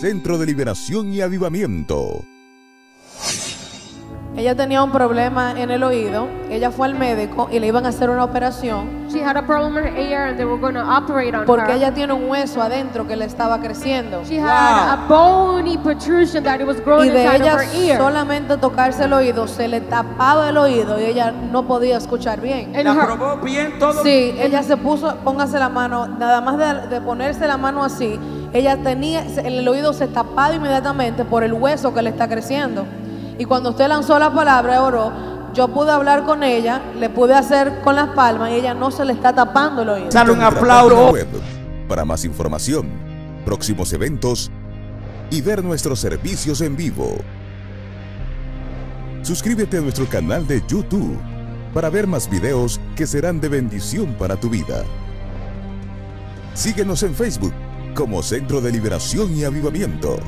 Centro de Liberación y Avivamiento. Ella tenía un problema en el oído. Ella fue al médico y le iban a hacer una operación She had a problem in her ear and they were going to operate on porque her. ella tiene un hueso adentro que le estaba creciendo. She had a bony protrusion that it was growing Y de inside ella of her ear. solamente tocarse el oído, se le tapaba el oído y ella no podía escuchar bien. And La her, probó bien todo. Sí, ella se puso, póngase la mano, nada más de, de ponerse la mano así, ella tenía, el oído se tapaba inmediatamente por el hueso que le está creciendo. Y cuando usted lanzó la palabra, oró, yo pude hablar con ella, le pude hacer con las palmas y ella no se le está tapando el oído. Dale un aplauso. web para más información, próximos eventos y ver nuestros servicios en vivo. Suscríbete a nuestro canal de YouTube para ver más videos que serán de bendición para tu vida. Síguenos en Facebook como Centro de Liberación y Avivamiento.